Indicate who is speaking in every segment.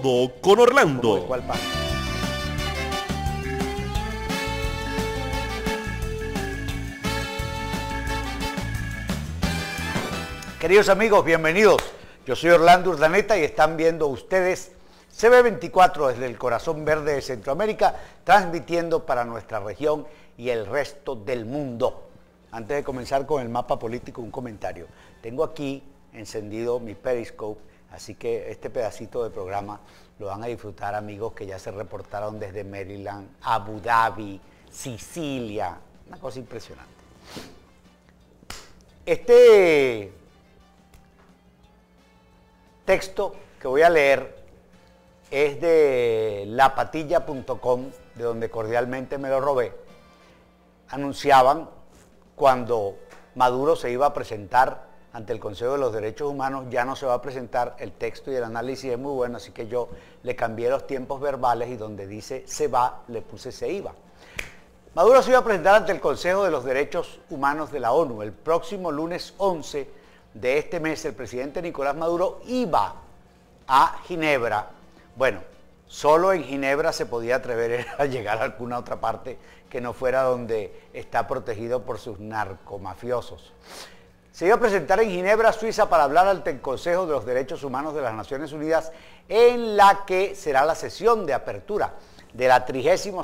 Speaker 1: todo con Orlando.
Speaker 2: Queridos amigos, bienvenidos. Yo soy Orlando Urdaneta y están viendo ustedes CB24 desde el corazón verde de Centroamérica, transmitiendo para nuestra región y el resto del mundo. Antes de comenzar con el mapa político, un comentario. Tengo aquí encendido mi Periscope, así que este pedacito de programa lo van a disfrutar amigos que ya se reportaron desde Maryland, Abu Dhabi, Sicilia, una cosa impresionante. Este texto que voy a leer es de lapatilla.com, de donde cordialmente me lo robé. Anunciaban cuando Maduro se iba a presentar ante el Consejo de los Derechos Humanos, ya no se va a presentar, el texto y el análisis es muy bueno, así que yo le cambié los tiempos verbales y donde dice se va, le puse se iba. Maduro se iba a presentar ante el Consejo de los Derechos Humanos de la ONU. El próximo lunes 11 de este mes, el presidente Nicolás Maduro iba a Ginebra bueno, solo en Ginebra se podía atrever a llegar a alguna otra parte que no fuera donde está protegido por sus narcomafiosos. Se iba a presentar en Ginebra, Suiza, para hablar ante el Consejo de los Derechos Humanos de las Naciones Unidas, en la que será la sesión de apertura de la 36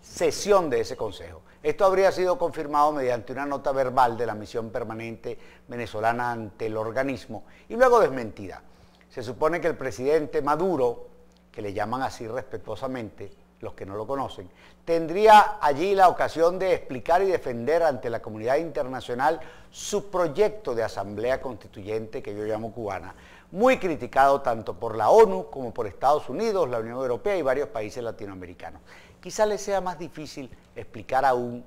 Speaker 2: sesión de ese Consejo. Esto habría sido confirmado mediante una nota verbal de la misión permanente venezolana ante el organismo y luego desmentida. Se supone que el presidente Maduro, que le llaman así respetuosamente, los que no lo conocen, tendría allí la ocasión de explicar y defender ante la comunidad internacional su proyecto de asamblea constituyente que yo llamo cubana, muy criticado tanto por la ONU como por Estados Unidos, la Unión Europea y varios países latinoamericanos. Quizá le sea más difícil explicar aún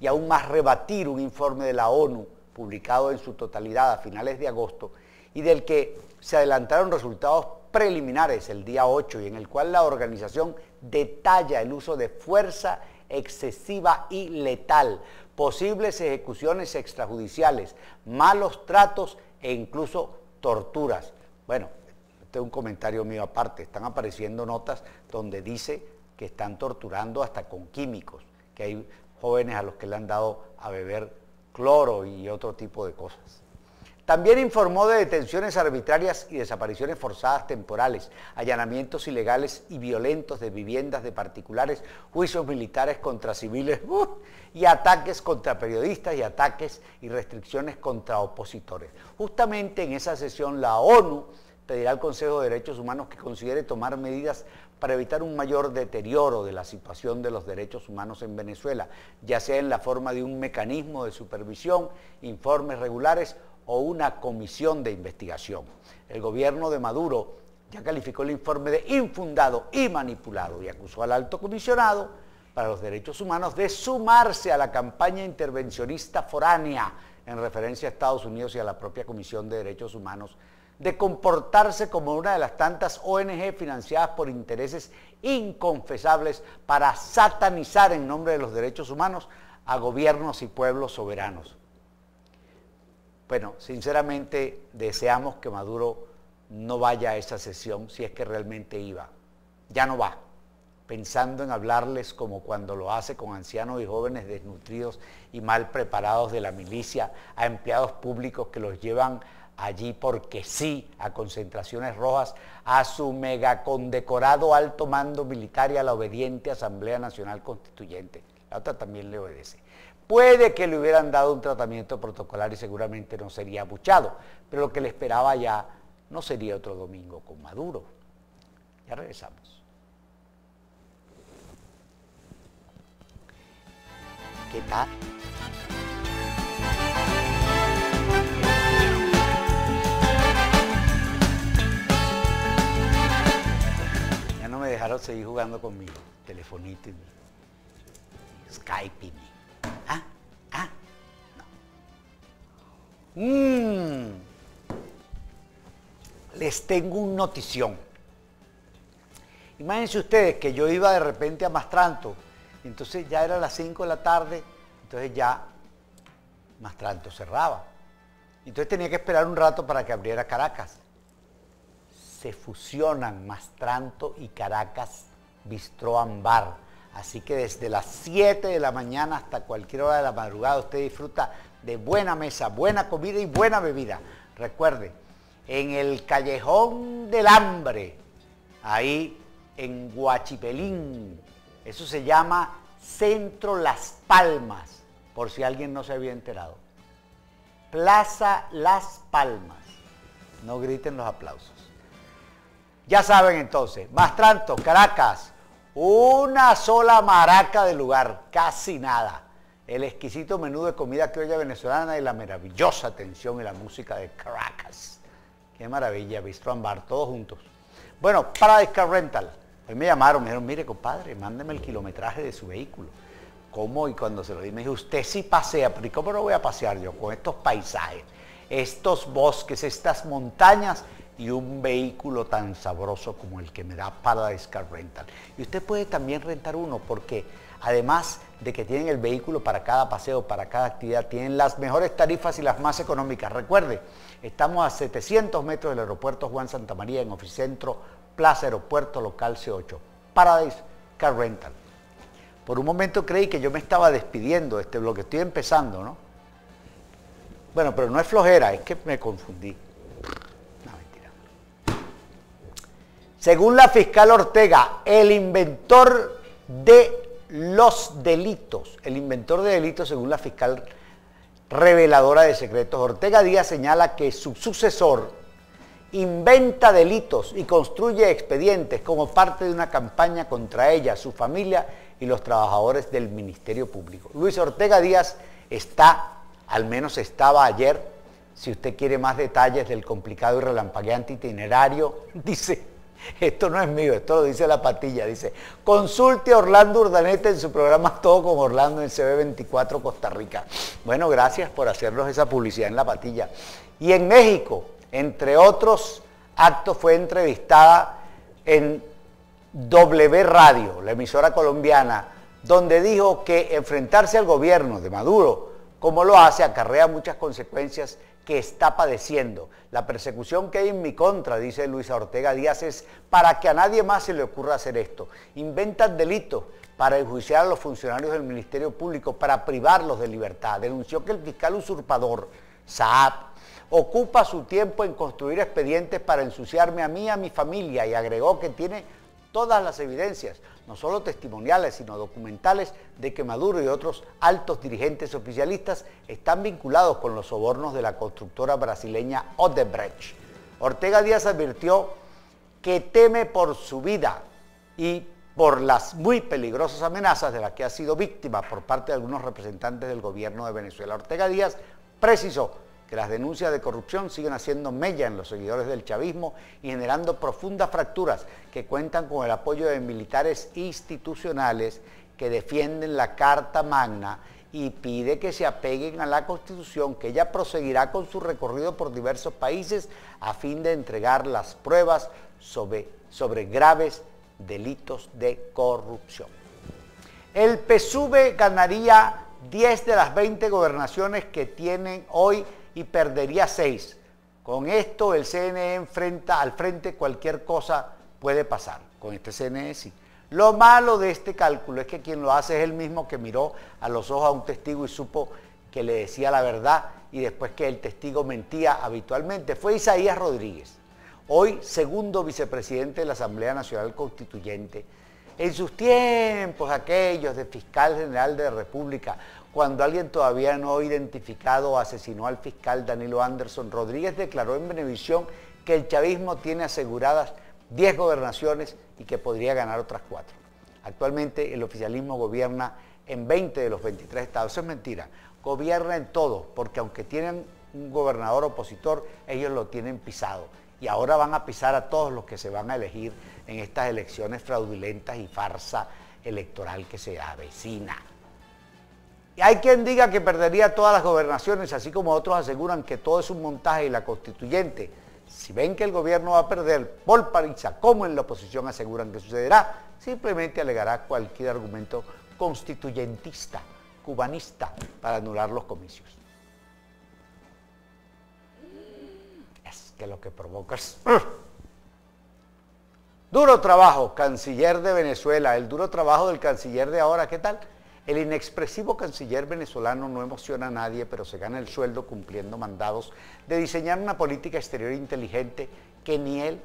Speaker 2: y aún más rebatir un informe de la ONU publicado en su totalidad a finales de agosto y del que se adelantaron resultados preliminares el día 8 y en el cual la organización detalla el uso de fuerza excesiva y letal, posibles ejecuciones extrajudiciales, malos tratos e incluso torturas. Bueno, este es un comentario mío aparte, están apareciendo notas donde dice que están torturando hasta con químicos, que hay jóvenes a los que le han dado a beber cloro y otro tipo de cosas. También informó de detenciones arbitrarias y desapariciones forzadas temporales, allanamientos ilegales y violentos de viviendas de particulares, juicios militares contra civiles uh, y ataques contra periodistas y ataques y restricciones contra opositores. Justamente en esa sesión la ONU pedirá al Consejo de Derechos Humanos que considere tomar medidas para evitar un mayor deterioro de la situación de los derechos humanos en Venezuela, ya sea en la forma de un mecanismo de supervisión, informes regulares o una comisión de investigación. El gobierno de Maduro ya calificó el informe de infundado y manipulado y acusó al alto comisionado para los derechos humanos de sumarse a la campaña intervencionista foránea en referencia a Estados Unidos y a la propia Comisión de Derechos Humanos, de comportarse como una de las tantas ONG financiadas por intereses inconfesables para satanizar en nombre de los derechos humanos a gobiernos y pueblos soberanos. Bueno, sinceramente deseamos que Maduro no vaya a esa sesión si es que realmente iba. Ya no va, pensando en hablarles como cuando lo hace con ancianos y jóvenes desnutridos y mal preparados de la milicia, a empleados públicos que los llevan allí porque sí, a concentraciones rojas, a su megacondecorado alto mando militar y a la obediente Asamblea Nacional Constituyente. La otra también le obedece. Puede que le hubieran dado un tratamiento protocolar y seguramente no sería abuchado, pero lo que le esperaba ya no sería otro domingo con Maduro. Ya regresamos. ¿Qué tal? Ya no me dejaron seguir jugando con mi telefonito y Skype y. Mm. Les tengo un notición. Imagínense ustedes que yo iba de repente a Mastranto, entonces ya era las 5 de la tarde, entonces ya Mastranto cerraba. Entonces tenía que esperar un rato para que abriera Caracas. se fusionan Mastranto y Caracas Bistro Ambar. Así que desde las 7 de la mañana hasta cualquier hora de la madrugada usted disfruta de buena mesa, buena comida y buena bebida. Recuerde, en el Callejón del Hambre, ahí en Guachipelín, eso se llama Centro Las Palmas, por si alguien no se había enterado. Plaza Las Palmas. No griten los aplausos. Ya saben entonces, Mastranto, Caracas, una sola maraca de lugar, casi nada. El exquisito menú de comida criolla venezolana y la maravillosa atención y la música de Caracas. Qué maravilla, Bistro Ambar, todos juntos. Bueno, para Car Rental. Hoy me llamaron, me dijeron, mire compadre, mándeme el kilometraje de su vehículo. ¿Cómo? Y cuando se lo di, me dijo, usted sí pasea, pero ¿y cómo no voy a pasear yo con estos paisajes, estos bosques, estas montañas y un vehículo tan sabroso como el que me da Paradise Rental. Y usted puede también rentar uno porque además de que tienen el vehículo para cada paseo, para cada actividad, tienen las mejores tarifas y las más económicas. Recuerde, estamos a 700 metros del aeropuerto Juan Santa María en Oficentro, Plaza Aeropuerto Local C8. Paradise Car Rental. Por un momento creí que yo me estaba despidiendo de este bloque, estoy empezando, ¿no? Bueno, pero no es flojera, es que me confundí. Según la fiscal Ortega, el inventor de los delitos, el inventor de delitos según la fiscal reveladora de secretos, Ortega Díaz señala que su sucesor inventa delitos y construye expedientes como parte de una campaña contra ella, su familia y los trabajadores del Ministerio Público. Luis Ortega Díaz está, al menos estaba ayer, si usted quiere más detalles del complicado y relampagueante itinerario, dice esto no es mío, esto lo dice la patilla. Dice, consulte a Orlando Urdaneta en su programa Todo con Orlando en CB24 Costa Rica. Bueno, gracias por hacernos esa publicidad en la patilla. Y en México, entre otros actos, fue entrevistada en W Radio, la emisora colombiana, donde dijo que enfrentarse al gobierno de Maduro, como lo hace, acarrea muchas consecuencias que está padeciendo. La persecución que hay en mi contra, dice Luisa Ortega Díaz, es para que a nadie más se le ocurra hacer esto. Inventan delitos para enjuiciar a los funcionarios del Ministerio Público, para privarlos de libertad. Denunció que el fiscal usurpador, Saab, ocupa su tiempo en construir expedientes para ensuciarme a mí y a mi familia y agregó que tiene todas las evidencias, no solo testimoniales, sino documentales, de que Maduro y otros altos dirigentes oficialistas están vinculados con los sobornos de la constructora brasileña Odebrecht. Ortega Díaz advirtió que teme por su vida y por las muy peligrosas amenazas de las que ha sido víctima por parte de algunos representantes del gobierno de Venezuela. Ortega Díaz precisó que las denuncias de corrupción siguen haciendo mella en los seguidores del chavismo y generando profundas fracturas que cuentan con el apoyo de militares institucionales que defienden la Carta Magna y pide que se apeguen a la Constitución, que ella proseguirá con su recorrido por diversos países a fin de entregar las pruebas sobre, sobre graves delitos de corrupción. El PSUV ganaría 10 de las 20 gobernaciones que tienen hoy y perdería seis. Con esto el CNE enfrenta al frente cualquier cosa puede pasar. Con este CNE sí. Lo malo de este cálculo es que quien lo hace es el mismo que miró a los ojos a un testigo y supo que le decía la verdad y después que el testigo mentía habitualmente. Fue Isaías Rodríguez, hoy segundo vicepresidente de la Asamblea Nacional Constituyente. En sus tiempos aquellos de fiscal general de la República, cuando alguien todavía no identificado asesinó al fiscal Danilo Anderson, Rodríguez declaró en Benevisión que el chavismo tiene aseguradas 10 gobernaciones y que podría ganar otras 4. Actualmente el oficialismo gobierna en 20 de los 23 estados. Eso es mentira. Gobierna en todo, porque aunque tienen un gobernador opositor, ellos lo tienen pisado. Y ahora van a pisar a todos los que se van a elegir en estas elecciones fraudulentas y farsa electoral que se avecina. Y hay quien diga que perdería todas las gobernaciones, así como otros aseguran que todo es un montaje y la constituyente. Si ven que el gobierno va a perder por como en la oposición aseguran que sucederá, simplemente alegará cualquier argumento constituyentista, cubanista, para anular los comicios. Es que lo que provoca es... Duro trabajo, canciller de Venezuela, el duro trabajo del canciller de ahora, ¿qué tal? El inexpresivo canciller venezolano no emociona a nadie, pero se gana el sueldo cumpliendo mandados de diseñar una política exterior inteligente que ni él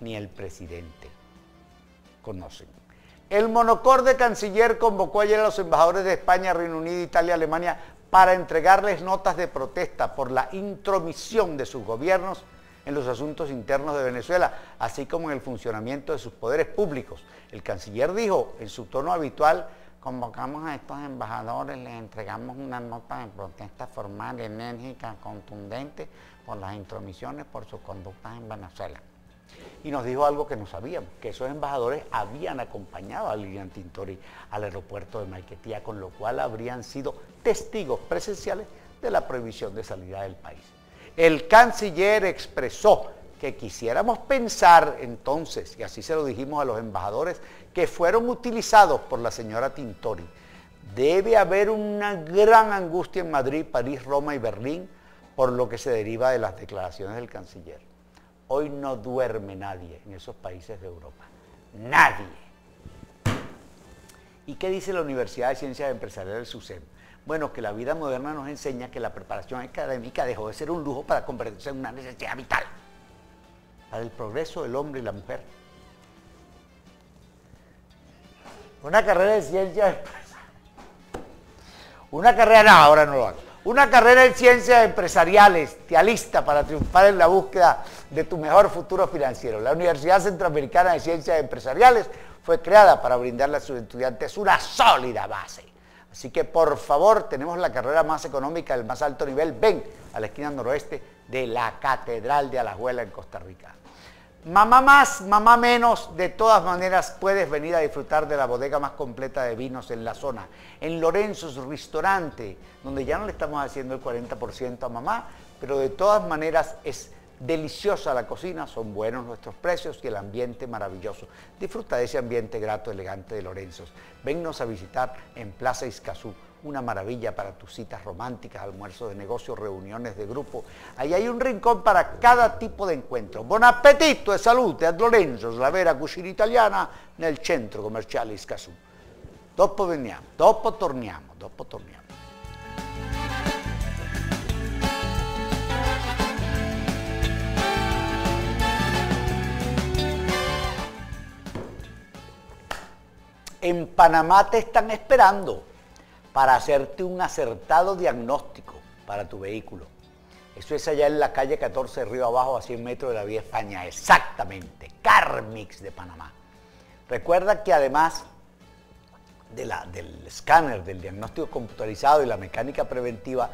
Speaker 2: ni el presidente conocen. El monocorde canciller convocó ayer a los embajadores de España, Reino Unido, Italia, Alemania para entregarles notas de protesta por la intromisión de sus gobiernos en los asuntos internos de Venezuela, así como en el funcionamiento de sus poderes públicos. El canciller dijo en su tono habitual, convocamos a estos embajadores, les entregamos una nota de protesta formal, enérgica, contundente por las intromisiones, por sus conductas en Venezuela y nos dijo algo que no sabíamos, que esos embajadores habían acompañado a Lilian Tintori al aeropuerto de Maiquetía, con lo cual habrían sido testigos presenciales de la prohibición de salida del país. El canciller expresó que quisiéramos pensar entonces, y así se lo dijimos a los embajadores, que fueron utilizados por la señora Tintori. Debe haber una gran angustia en Madrid, París, Roma y Berlín por lo que se deriva de las declaraciones del canciller. Hoy no duerme nadie en esos países de Europa. Nadie. ¿Y qué dice la Universidad de Ciencias Empresariales SUSEM? Bueno, que la vida moderna nos enseña que la preparación académica dejó de ser un lujo para convertirse en una necesidad vital el progreso del hombre y la mujer. Una carrera de ciencias... Una carrera, no, ahora no lo hago una carrera en ciencias empresariales te alista para triunfar en la búsqueda de tu mejor futuro financiero. La Universidad Centroamericana de Ciencias Empresariales fue creada para brindarle a sus estudiantes una sólida base. Así que por favor, tenemos la carrera más económica del más alto nivel. Ven a la esquina noroeste de la Catedral de Alajuela en Costa Rica. Mamá más, mamá menos, de todas maneras puedes venir a disfrutar de la bodega más completa de vinos en la zona. En Lorenzo's Restaurante, donde ya no le estamos haciendo el 40% a mamá, pero de todas maneras es deliciosa la cocina, son buenos nuestros precios y el ambiente maravilloso. Disfruta de ese ambiente grato, elegante de Lorenzo's. Vennos a visitar en Plaza Izcazú una maravilla para tus citas románticas, almuerzos de negocios, reuniones de grupo. Ahí hay un rincón para cada tipo de encuentro. Buon appetito e salute a Lorenzo, la vera cucina italiana nel centro commerciale Iscasù. Dopo veniamo, dopo torniamo, dopo torniamo. En Panamá te están esperando para hacerte un acertado diagnóstico para tu vehículo. Eso es allá en la calle 14 Río Abajo a 100 metros de la vía España, exactamente, Carmix de Panamá. Recuerda que además de la, del escáner, del diagnóstico computarizado y la mecánica preventiva,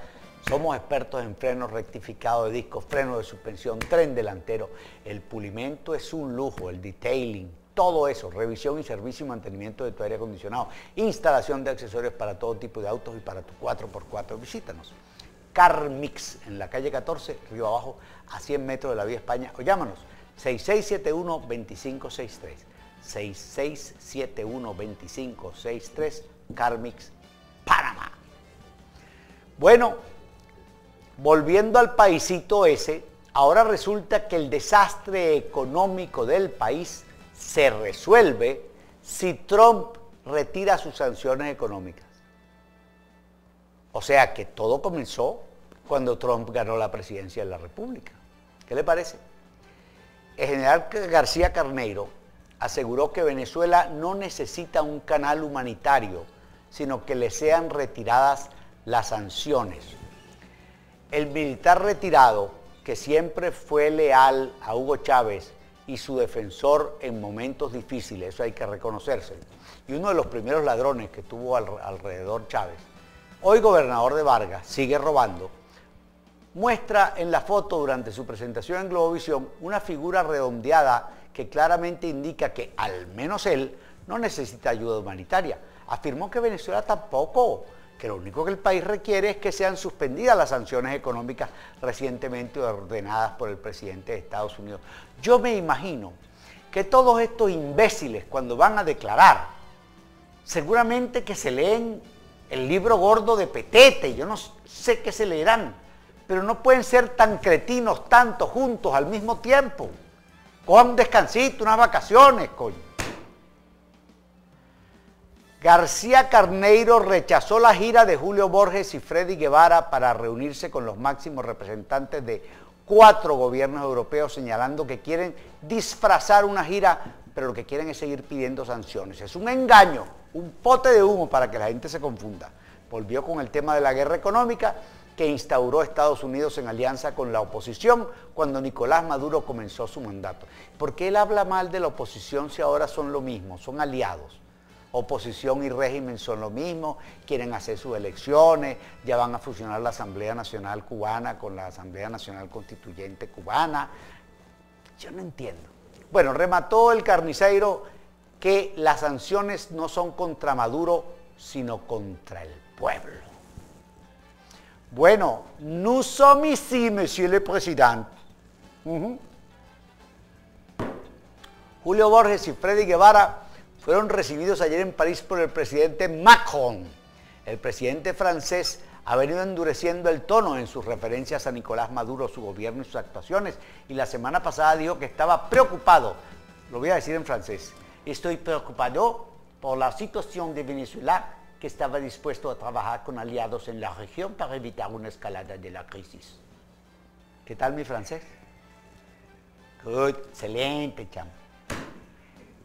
Speaker 2: somos expertos en frenos rectificados de discos, frenos de suspensión, tren delantero. El pulimento es un lujo, el detailing, todo eso, revisión y servicio y mantenimiento de tu aire acondicionado, instalación de accesorios para todo tipo de autos y para tu 4x4. Visítanos. CarMix en la calle 14, Río Abajo, a 100 metros de la vía España, o llámanos 6671-2563. 6671-2563, CarMix, Panamá. Bueno, volviendo al paisito ese, ahora resulta que el desastre económico del país se resuelve si Trump retira sus sanciones económicas. O sea que todo comenzó cuando Trump ganó la presidencia de la República. ¿Qué le parece? El general García Carneiro aseguró que Venezuela no necesita un canal humanitario, sino que le sean retiradas las sanciones. El militar retirado, que siempre fue leal a Hugo Chávez, y su defensor en momentos difíciles, eso hay que reconocerse. Y uno de los primeros ladrones que tuvo alrededor Chávez, hoy gobernador de Vargas, sigue robando, muestra en la foto durante su presentación en Globovisión una figura redondeada que claramente indica que al menos él no necesita ayuda humanitaria. Afirmó que Venezuela tampoco que lo único que el país requiere es que sean suspendidas las sanciones económicas recientemente ordenadas por el presidente de Estados Unidos. Yo me imagino que todos estos imbéciles cuando van a declarar, seguramente que se leen el libro gordo de Petete, yo no sé qué se leerán, pero no pueden ser tan cretinos tanto juntos al mismo tiempo. Cojan un descansito, unas vacaciones, coño. García Carneiro rechazó la gira de Julio Borges y Freddy Guevara para reunirse con los máximos representantes de cuatro gobiernos europeos, señalando que quieren disfrazar una gira, pero lo que quieren es seguir pidiendo sanciones. Es un engaño, un pote de humo para que la gente se confunda. Volvió con el tema de la guerra económica que instauró Estados Unidos en alianza con la oposición cuando Nicolás Maduro comenzó su mandato. ¿Por qué él habla mal de la oposición si ahora son lo mismo, son aliados? Oposición y régimen son lo mismo, quieren hacer sus elecciones, ya van a fusionar la Asamblea Nacional Cubana con la Asamblea Nacional Constituyente Cubana. Yo no entiendo. Bueno, remató el carnicero que las sanciones no son contra Maduro, sino contra el pueblo. Bueno, nous sommes ici, monsieur le président. Julio Borges y Freddy Guevara fueron recibidos ayer en París por el presidente Macron. El presidente francés ha venido endureciendo el tono en sus referencias a Nicolás Maduro, su gobierno y sus actuaciones. Y la semana pasada dijo que estaba preocupado, lo voy a decir en francés, estoy preocupado por la situación de Venezuela que estaba dispuesto a trabajar con aliados en la región para evitar una escalada de la crisis. ¿Qué tal mi francés? Good, excelente, chamo.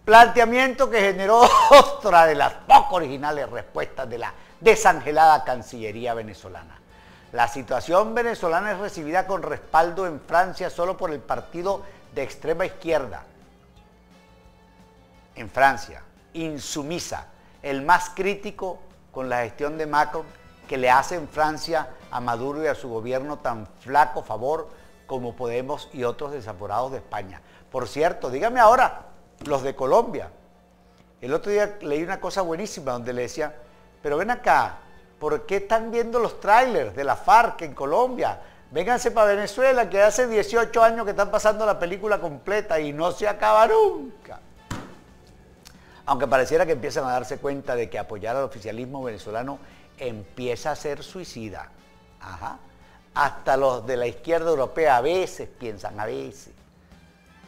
Speaker 2: Planteamiento que generó otra de las poco originales respuestas de la desangelada Cancillería venezolana. La situación venezolana es recibida con respaldo en Francia solo por el partido de extrema izquierda. En Francia, insumisa, el más crítico con la gestión de Macron que le hace en Francia a Maduro y a su gobierno tan flaco favor como Podemos y otros desaforados de España. Por cierto, dígame ahora, los de Colombia. El otro día leí una cosa buenísima donde le decía, pero ven acá, ¿por qué están viendo los trailers de la FARC en Colombia? Vénganse para Venezuela, que hace 18 años que están pasando la película completa y no se acaba nunca. Aunque pareciera que empiezan a darse cuenta de que apoyar al oficialismo venezolano empieza a ser suicida. Ajá. Hasta los de la izquierda europea a veces piensan, a veces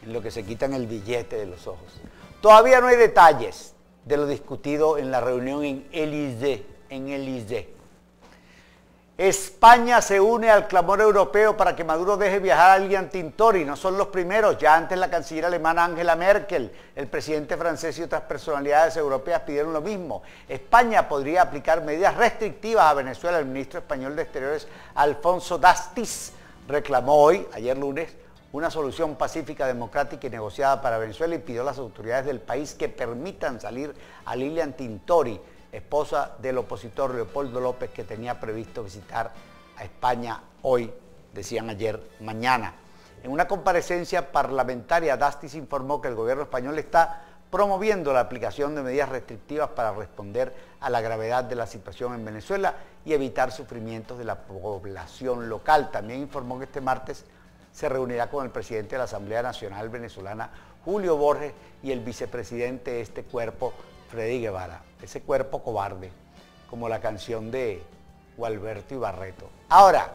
Speaker 2: lo que se quitan el billete de los ojos. Todavía no hay detalles de lo discutido en la reunión en Élysée, en. España se une al clamor europeo para que Maduro deje viajar a Lilian Tintori. No son los primeros. Ya antes la canciller alemana Angela Merkel, el presidente francés y otras personalidades europeas pidieron lo mismo. España podría aplicar medidas restrictivas a Venezuela. El ministro español de Exteriores, Alfonso Dastis, reclamó hoy, ayer lunes, una solución pacífica, democrática y negociada para Venezuela y pidió a las autoridades del país que permitan salir a Lilian Tintori, esposa del opositor Leopoldo López, que tenía previsto visitar a España hoy, decían ayer, mañana. En una comparecencia parlamentaria, Dastis informó que el gobierno español está promoviendo la aplicación de medidas restrictivas para responder a la gravedad de la situación en Venezuela y evitar sufrimientos de la población local. También informó que este martes se reunirá con el presidente de la Asamblea Nacional Venezolana, Julio Borges, y el vicepresidente de este cuerpo, Freddy Guevara. Ese cuerpo cobarde, como la canción de Gualberto y Barreto. Ahora,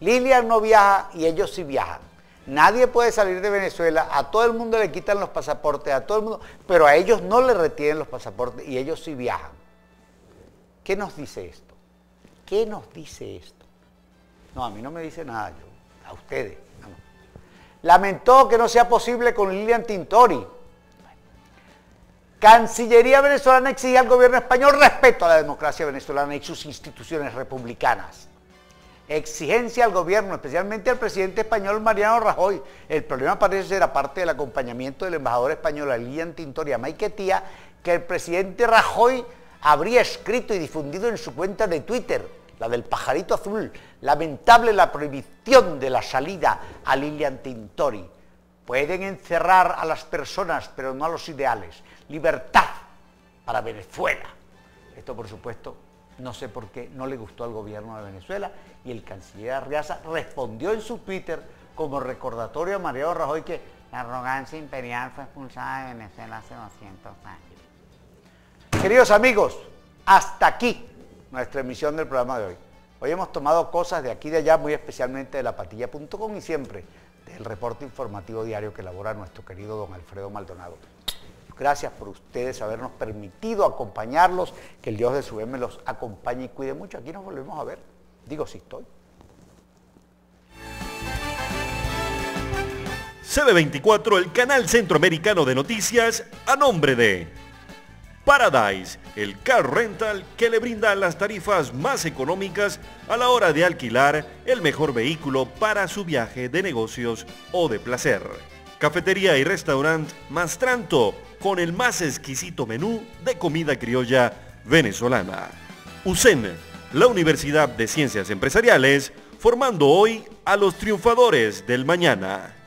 Speaker 2: Lilian no viaja y ellos sí viajan. Nadie puede salir de Venezuela, a todo el mundo le quitan los pasaportes, a todo el mundo, pero a ellos no le retienen los pasaportes y ellos sí viajan. ¿Qué nos dice esto? ¿Qué nos dice esto? No, a mí no me dice nada, yo, a ustedes. Lamentó que no sea posible con Lilian Tintori. Cancillería venezolana exige al gobierno español respeto a la democracia venezolana y sus instituciones republicanas. Exigencia al gobierno, especialmente al presidente español Mariano Rajoy. El problema parece ser, aparte del acompañamiento del embajador español a Lilian Tintori a Maiquetía, que el presidente Rajoy habría escrito y difundido en su cuenta de Twitter la del pajarito azul, lamentable la prohibición de la salida a Lilian Tintori. Pueden encerrar a las personas, pero no a los ideales. Libertad para Venezuela. Esto, por supuesto, no sé por qué no le gustó al gobierno de Venezuela y el canciller Arriaza respondió en su Twitter como recordatorio a Mariano Rajoy que la arrogancia imperial fue expulsada de Venezuela hace 200 años. Queridos amigos, hasta aquí nuestra emisión del programa de hoy. Hoy hemos tomado cosas de aquí y de allá, muy especialmente de la patilla.com y siempre del reporte informativo diario que elabora nuestro querido don Alfredo Maldonado. Gracias por ustedes habernos permitido acompañarlos, que el Dios de su me los acompañe y cuide mucho. Aquí nos volvemos a ver. Digo si estoy.
Speaker 1: CB24, el canal centroamericano de noticias, a nombre de Paradise, el car rental que le brinda las tarifas más económicas a la hora de alquilar el mejor vehículo para su viaje de negocios o de placer. Cafetería y restaurante Mastranto, con el más exquisito menú de comida criolla venezolana. USEN, la Universidad de Ciencias Empresariales, formando hoy a los triunfadores del mañana.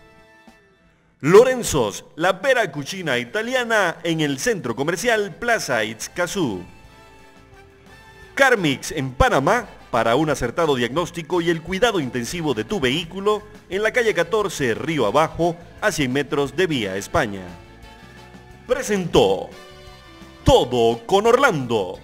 Speaker 1: Lorenzos, la vera cucina italiana en el centro comercial Plaza Itzcazú. Carmix en Panamá para un acertado diagnóstico y el cuidado intensivo de tu vehículo en la calle 14 Río Abajo a 100 metros de Vía España. Presentó Todo con Orlando.